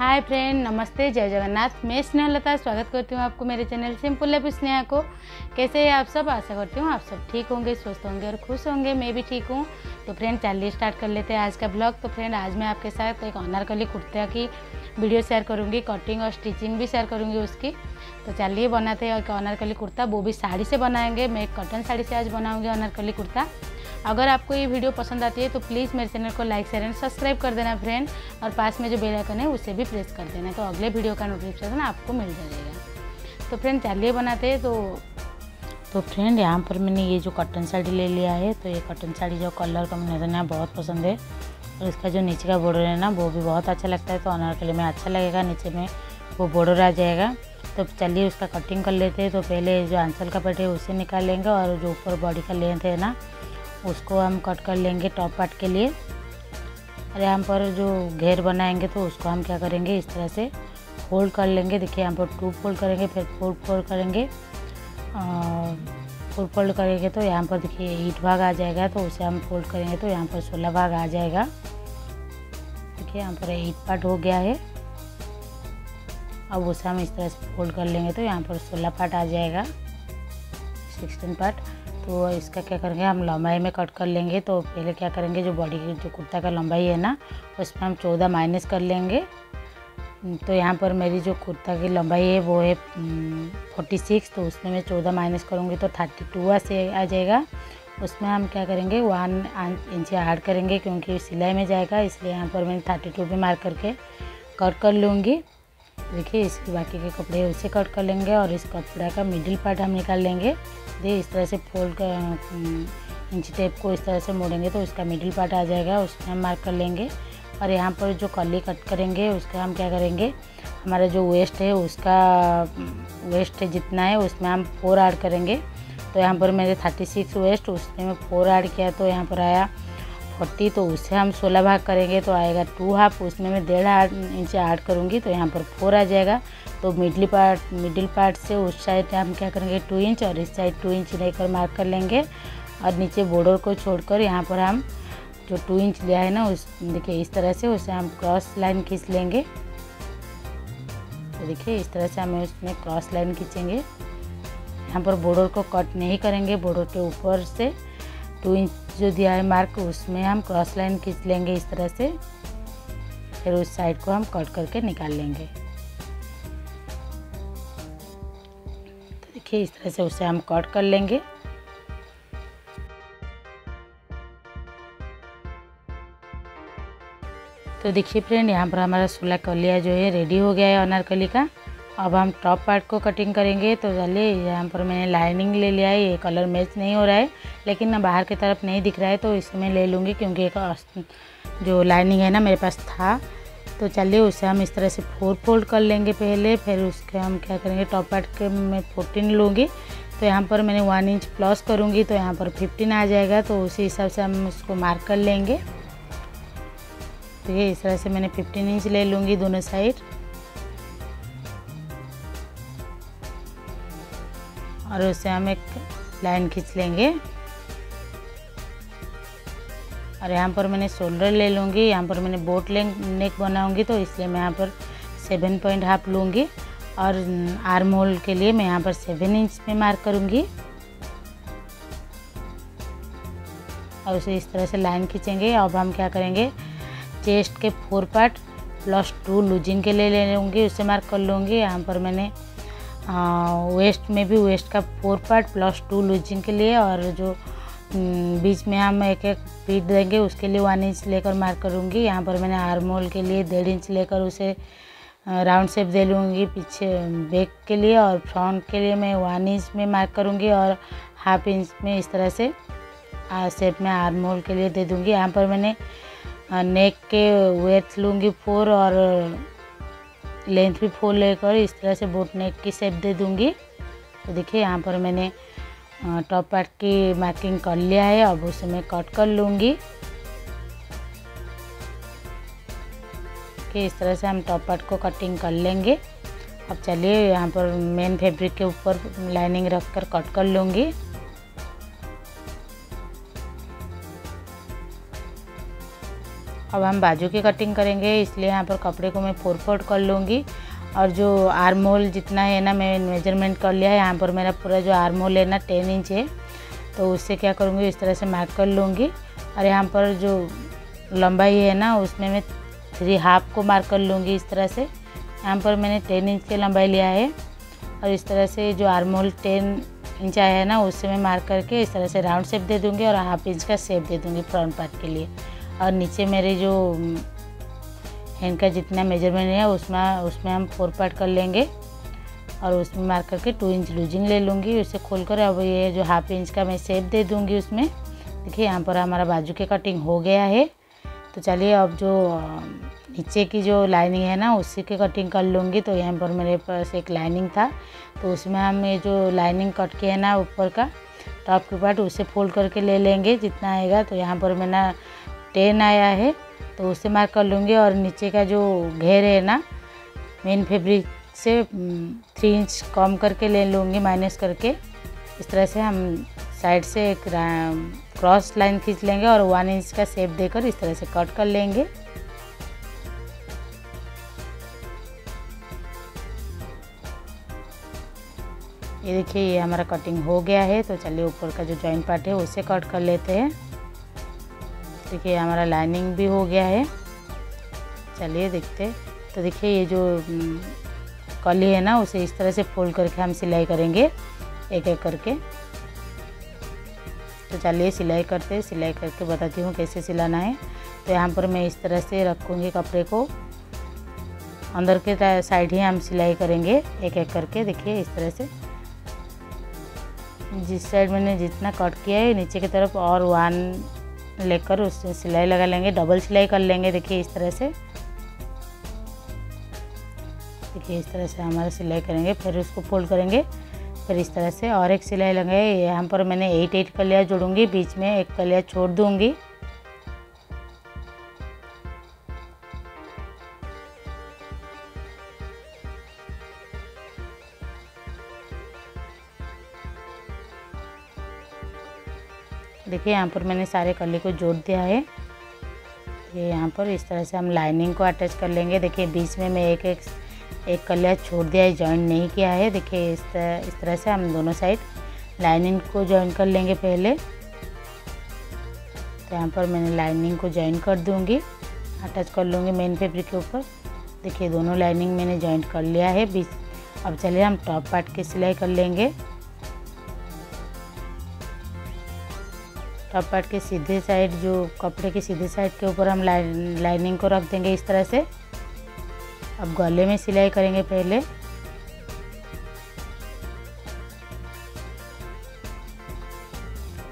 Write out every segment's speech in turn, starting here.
Hi friend नमस्ते, जय जगन्नाथ। मैं स्नेहलता, स्वागत करती हूँ आपको मेरे चैनल सिंपल लाइफ स्नेहा को। कैसे हैं आप सब? आशा करती हूँ आप सब ठीक होंगे, स्वस्थ होंगे और खुश होंगे। मैं भी ठीक हूँ। तो फ्रेंड चलिए स्टार्ट कर लेते हैं आज का ब्लॉग तो फ्रेंड आज मैं आपके साथ एक अनारकली कुर्ता की वीडियो शेयर करूँगी कटिंग और स्टिचिंग भी शेयर करूँगी उसकी। तो चलिए बनाते हैं एक अनारकली कुर्ता। वो भी साड़ी से बनाएँगे। मैं एक कॉटन साड़ी से आज बनाऊँगी अनारकली कुर्ता। अगर आपको ये वीडियो पसंद आती है तो प्लीज़ मेरे चैनल को लाइक शेयर एंड सब्सक्राइब कर देना फ्रेंड और पास में जो बेल आइकन है, उसे भी प्रेस कर देना तो अगले वीडियो का नोटिफिकेशन आपको मिल जाएगा. तो फ्रेंड चलिए बनाते हैं. तो तो फ्रेंड यहाँ पर मैंने ये जो कॉटन साड़ी ले लिया है तो ये कॉटन साड़ी जो कलर कॉम्बिनेशन है, बहुत पसंद है. और इसका जो नीचे का बॉर्डर है ना, वो भी बहुत अच्छा लगता है तो अनारकली में अच्छा लगेगा, नीचे में वो बॉर्डर आ जाएगा. तो चलिए उसका कटिंग कर लेते हैं. तो पहले जो आंचल का पट है, उसे निकाल लेंगे, और जो ऊपर बॉडी का लेंथ है ना उसको हम कट कर लेंगे टॉप पार्ट के लिए। और यहाँ पर जो घेर बनाएँगे तो उसको हम क्या करेंगे, इस तरह से फोल्ड कर लेंगे। देखिए यहाँ पर टू फोल्ड करेंगे, फिर फोर फोल्ड करेंगे। फोर फोल्ड करेंगे तो यहाँ पर देखिए ईट भाग आ जाएगा तो उसे हम फोल्ड करेंगे तो यहाँ पर सोलह भाग आ जाएगा। देखिए, यहाँ पर ईट पार्ट हो गया है। अब उसे हम इस तरह से फोल्ड कर लेंगे तो यहाँ पर सोलह पार्ट आ जाएगा। Sixteen part. तो इसका क्या करेंगे, हम लंबाई में कट कर लेंगे। तो पहले क्या करेंगे, जो बॉडी की जो कुर्ता का लंबाई है ना, उसमें हम चौदह माइनस कर लेंगे। तो यहाँ पर मेरी जो कुर्ता की लंबाई है, वो है फोर्टी सिक्स तो उसमें मैं चौदह माइनस करूँगी तो थर्टी टू से आ जाएगा। उसमें हम क्या करेंगे वन इंच ऐड करेंगे, क्योंकि सिलाई में जाएगा, इसलिए यहाँ पर मैंने थर्टी टू भी मार करके कट कर लूँगी। देखिए, इसके बाकी के कपड़े उसे कट कर लेंगे और इस कपड़ा का मिडिल पार्ट हम निकाल लेंगे। देखिए इस तरह से फोल्ड इंच टेप को इस तरह से मोड़ेंगे तो इसका मिडिल पार्ट आ जाएगा, उसमें हम मार्क कर लेंगे। और यहाँ पर जो कली कट करेंगे, उसका हम क्या करेंगे? हमारा जो वेस्ट है, उसका वेस्ट जितना है, उसमें हम फोर ऐड करेंगे। तो यहाँ पर मेरे थर्टी सिक्स वेस्ट उसमें मैं फोर ऐड किया तो यहाँ पर आया फोर्टी तो उससे हम सोलह भाग करेंगे तो आएगा टू हाफ़ उसमें मैं डेढ़ इंच ऐड करूँगी तो यहाँ पर फोर आ जाएगा। तो मिडली पार्ट मिडिल पार्ट से उस साइड हम क्या करेंगे टू इंच और इस साइड टू इंच लेकर मार्क कर लेंगे। और नीचे बॉर्डर को छोड़कर यहाँ पर हम जो टू इंच लिया है ना, उस, देखिए इस तरह से उसे हम क्रॉस लाइन खींच लेंगे। तो देखिए इस तरह से हमें उसमें क्रॉस लाइन खींचेंगे। यहाँ पर बॉर्डर को कट नहीं करेंगे बॉर्डर के ऊपर से। टू इंच जो दिया है मार्क, उसमें हम क्रॉस लाइन खींच लेंगे इस तरह से। फिर उस साइड को हम कट करके निकाल लेंगे। तो देखिए, इस तरह से उसे हम कट कर लेंगे। तो देखिए फ्रेंड, यहाँ पर हमारा सोलह कलिया जो है रेडी हो गया है अनारकली का। अब हम टॉप पार्ट को कटिंग करेंगे तो चलिए यहाँ पर मैंने लाइनिंग ले लिया है, ये कलर मैच नहीं हो रहा है, लेकिन ना बाहर की तरफ़ नहीं दिख रहा है तो इसे मैं ले लूँगी क्योंकि एक जो लाइनिंग है ना मेरे पास था। तो चलिए उसे हम इस तरह से फोर फोल्ड कर लेंगे पहले, फिर उसके हम क्या करेंगे टॉप पार्ट के मैं फोर्टीन लूँगी। तो यहाँ पर मैंने वन इंच प्लस करूँगी तो यहाँ पर फिफ्टीन आ जाएगा तो उसी हिसाब से हम उसको मार्क कर लेंगे। तो ये इस तरह से मैंने फिफ्टीन इंच ले लूँगी दोनों साइड और उसे हम एक लाइन खींच लेंगे। और यहाँ पर मैंने शोल्डर ले लूँगी, यहाँ पर मैंने बोट लेंग, नेक बनाऊँगी तो इसलिए मैं यहाँ पर सेवन पॉइंट हाफ़ लूँगी। और आर्म होल के लिए मैं यहाँ पर सेवन इंच में मार्क करूँगी। और उसे इस तरह से लाइन खींचेंगे। अब हम क्या करेंगे, चेस्ट के four part, plus two loosing के लिए ले लूँगी, उसे मार्क कर लूँगी। यहाँ पर मैंने वेस्ट में भी वेस्ट का four part plus two loosing के लिए और जो बीच में हम एक एक पीट देंगे, उसके लिए वन इंच लेकर मार्क करूँगी। यहाँ पर मैंने आर्म होल के लिए डेढ़ इंच लेकर उसे राउंड शेप दे लूँगी पीछे बैक के लिए और फ्रंट के लिए मैं वन इंच में मार्क करूँगी और हाफ़ इंच में इस तरह से शेप में आर्मोल के लिए दे दूँगी। यहाँ पर मैंने नेक के वेथ लूँगी फोर और लेंथ भी फोर लेकर इस तरह से बोट नेक की शेप दे दूँगी। तो देखिए, यहाँ पर मैंने टॉप पार्ट की मार्किंग कर लिया है, अब उसे मैं कट कर लूँगी। इस तरह से हम टॉप पार्ट को कटिंग कर लेंगे। अब चलिए, यहाँ पर मेन फैब्रिक के ऊपर लाइनिंग रख कर कट कर लूँगी। अब हम बाजू की कटिंग करेंगे, इसलिए यहाँ पर कपड़े को मैं फोर फोल्ड कर लूँगी। और जो आर्म होल जितना है ना, मैं मेज़रमेंट कर लिया है, यहाँ पर मेरा पूरा जो आर्म होल है ना टेन इंच है। तो उससे क्या करूँगी, इस तरह से मार्क कर लूँगी। और यहाँ पर जो लंबाई है ना, उसमें मैं थ्री हाफ़ को मार्क कर लूँगी इस तरह से। यहाँ पर मैंने टेन इंच की लंबाई लिया है। और इस तरह से जो आर्म होल टेन इंच आया है ना, उससे मैं मार्क करके इस तरह से राउंड शेप दे दूँगी और हाफ़ इंच का शेप दे दूँगी फ्रंट पार्ट के लिए। और नीचे मेरे जो हैंड का जितना मेज़रमेंट है, उसमें उसमें हम फोर पार्ट कर लेंगे। और उसमें मार्क करके टू इंच लूजिंग ले लूँगी, उसे खोल कर अब ये जो हाफ़ इंच का मैं शेप दे दूँगी उसमें। देखिए, यहाँ पर हमारा बाजू के कटिंग हो गया है। तो चलिए, अब जो नीचे की जो लाइनिंग है ना, उसी की कटिंग कर लूँगी। तो यहाँ पर मेरे पास एक लाइनिंग था। तो उसमें हम ये जो लाइनिंग कट के है ना, ऊपर का टॉप के पार्ट उसे फोल्ड करके ले लेंगे, जितना आएगा। तो यहाँ पर मैंने टेन आया है तो उसे मार्क कर लूँगी और नीचे का जो घेर है ना मेन फैब्रिक से थ्री इंच कम करके ले लूँगी माइनस करके। इस तरह से हम साइड से एक क्रॉस लाइन खींच लेंगे और वन इंच का शेप देकर इस तरह से कट कर लेंगे। ये देखिए, ये हमारा कटिंग हो गया है तो चलिए ऊपर का जो जॉइंट पार्ट है, उसे कट कर लेते हैं। देखिए हमारा लाइनिंग भी हो गया है। चलिए देखते तो देखिए, ये जो कली है ना, उसे इस तरह से फोल्ड करके हम सिलाई करेंगे, एक एक करके। तो चलिए सिलाई करते सिलाई करके बताती हूँ कैसे सिलाना है। तो यहाँ पर मैं इस तरह से रखूँगी कपड़े को। अंदर के साइड ही हम सिलाई करेंगे, एक एक करके। देखिए, इस तरह से। जिस साइड मैंने जितना कट किया है, नीचे की तरफ़ और वन लेकर उससे सिलाई लगा लेंगे डबल सिलाई कर लेंगे, देखिए इस तरह से। देखिए इस तरह से हमारा सिलाई करेंगे, फिर उसको फोल्ड करेंगे, फिर इस तरह से और एक सिलाई लगाए यहाँ पर मैंने एट एट कलिया जोड़ूँगी, बीच में एक कलिया छोड़ दूँगी। देखिए, यहाँ पर मैंने सारे कली को जोड़ दिया है। ये यहाँ पर इस तरह से हम लाइनिंग को अटैच कर लेंगे। देखिए, बीच में मैं एक एक एक कलिया छोड़ दिया है जॉइंट नहीं किया है। देखिए, इस तरह इस तरह से हम दोनों साइड लाइनिंग को जॉइन कर लेंगे पहले। तो यहाँ पर मैंने लाइनिंग को जॉइन कर दूँगी। अटैच कर लूँगी मेन फैब्रिक के ऊपर। देखिए, दोनों लाइनिंग मैंने जॉइंट कर लिया है। बीच, अब चलिए हम टॉप पार्ट की सिलाई कर लेंगे। टॉप पार्ट के सीधे साइड जो कपड़े के सीधे साइड के ऊपर हम लाइन लाइनिंग को रख देंगे इस तरह से। अब गले में सिलाई करेंगे पहले।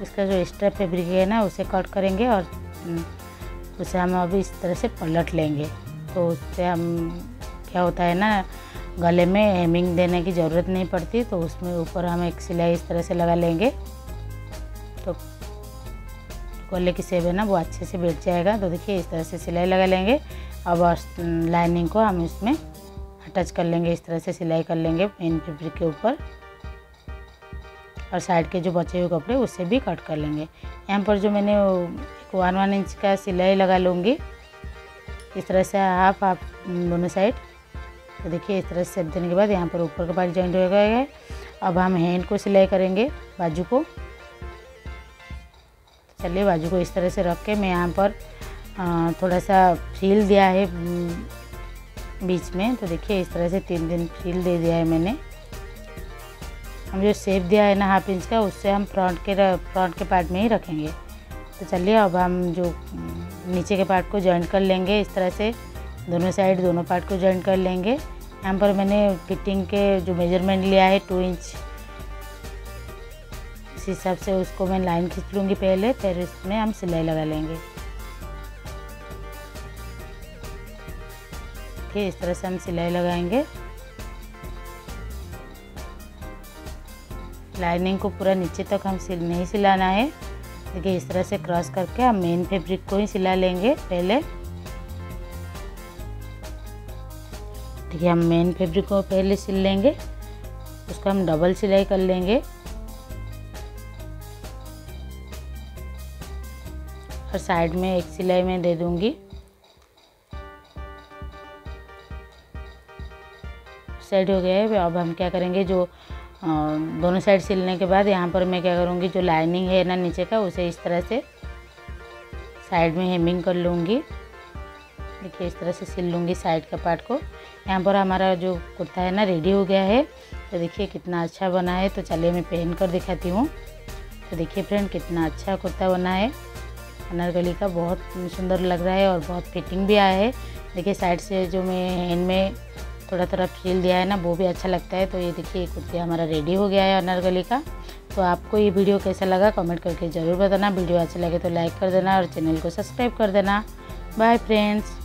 इसका जो एक्स्ट्रा फैब्रिक है ना उसे कट करेंगे और हम्म, उसे हम अभी इस तरह से पलट लेंगे। तो उससे हम क्या होता है ना गले में हेमिंग देने की ज़रूरत नहीं पड़ती तो उसमें ऊपर हम एक सिलाई इस तरह से लगा लेंगे। गले की सेब है ना, वो अच्छे से बैठ जाएगा। तो देखिए, इस तरह से सिलाई लगा लेंगे। अब लाइनिंग को हम इसमें अटैच कर लेंगे, इस तरह से सिलाई कर लेंगे मेन फैब्रिक के ऊपर। और साइड के जो बचे हुए कपड़े, उससे भी कट कर लेंगे। यहाँ पर जो मैंने एक वन वन इंच का सिलाई लगा लूँगी, इस तरह से हाफ़ हाफ़ दोनों साइड। तो देखिए, इस तरह से सेट देने के बाद यहाँ पर ऊपर का पार्ट जॉइंट हो गया है। अब हम हैंड को सिलाई करेंगे, बाजू को। चलिए बाजू को इस तरह से रख के मैं यहाँ पर थोड़ा सा फ्रील दिया है बीच में। तो देखिए इस तरह से तीन दिन फ्रील दे दिया है मैंने। हम जो सेप दिया है ना हाफ़ इंच का, उससे हम फ्रंट के फ्रंट के पार्ट में ही रखेंगे। तो चलिए अब हम जो नीचे के पार्ट को जॉइंट कर लेंगे। इस तरह से दोनों साइड दोनों पार्ट को जॉइंट कर लेंगे। यहाँ पर मैंने फिटिंग के जो मेज़रमेंट लिया है टू इंच इस हिसाब से उसको मैं लाइन खींच लूँगी पहले, फिर इसमें हम सिलाई लगा लेंगे। देखिए इस तरह से हम सिलाई लगाएँगे। लाइनिंग को पूरा नीचे तक हम सिल, नहीं सिलाना है। देखिए, इस तरह से क्रॉस करके हम मेन फैब्रिक को ही सिला लेंगे पहले। देखिए, हम मेन फैब्रिक को पहले सिल लेंगे, उसको हम डबल सिलाई कर लेंगे। पर साइड में एक सिलाई में दे दूँगी। साइड हो गया है। अब हम क्या करेंगे जो दोनों साइड सिलने के बाद यहाँ पर मैं क्या करूँगी, जो लाइनिंग है ना नीचे का, उसे इस तरह से साइड में हेमिंग कर लूँगी। देखिए, इस तरह से सिल लूँगी साइड का पार्ट को। यहाँ पर हमारा जो कुर्ता है ना रेडी हो गया है। तो देखिए, कितना अच्छा बना है। तो चलिए, मैं पहन कर दिखाती हूँ। तो देखिए फ्रेंड कितना अच्छा कुर्ता बना है। अनारकली का बहुत सुंदर लग रहा है और बहुत फिटिंग भी आया है। देखिए, साइड से जो मैं हैंड में थोड़ा थोड़ा फील दिया है ना, वो भी अच्छा लगता है। तो ये देखिए कुर्ती हमारा रेडी हो गया है अनारकली का। तो आपको ये वीडियो कैसा लगा कमेंट करके ज़रूर बताना। वीडियो अच्छा लगे तो लाइक कर देना और चैनल को सब्सक्राइब कर देना। Bye friends